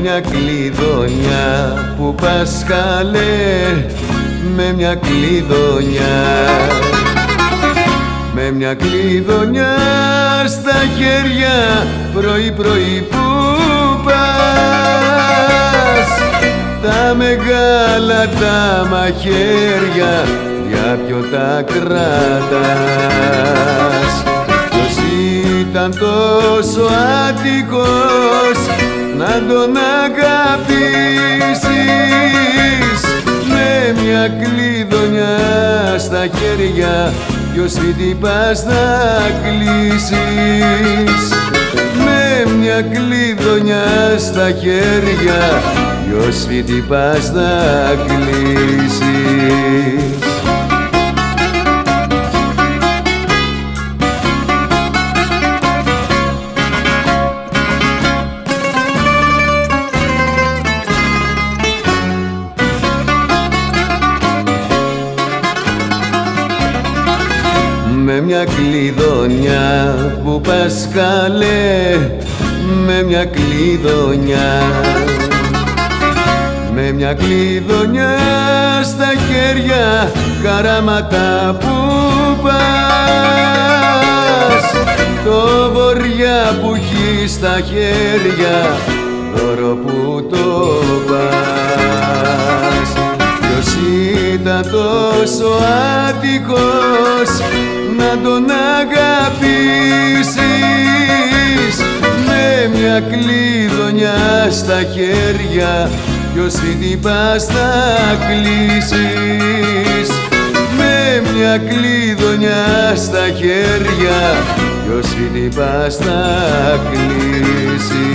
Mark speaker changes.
Speaker 1: μια κλειδονιά που πας καλέ με μια κλειδονιά. Με μια κλειδονιά στα χέρια πρωί πρωί που πας. Τα μεγάλα τα μαχαίρια για ποιο τα κρατάς. Ποιος ήταν τόσο άτυχος να τον αγαπήσεις με μια κλειδονιά στα χέρια ποιο σπίτι πας να κλείσεις. Με μια κλειδονιά στα χέρια ποιο σπίτι πας να κλείσεις με μια κλειδονιά που πας καλέ με μια κλειδονιά. Με μια κλειδονιά στα χέρια καράματα που πας. Το βοριά που έχεις στα χέρια δώρο που το πας. Ποιος ήταν τόσο άτυχος να τον αγαπήσεις. Με μια κλειδονιά στα χέρια ποιος σπίτι πας να κλείσεις. Με μια κλειδονιά στα χέρια ποιος σπίτι πας να κλείσεις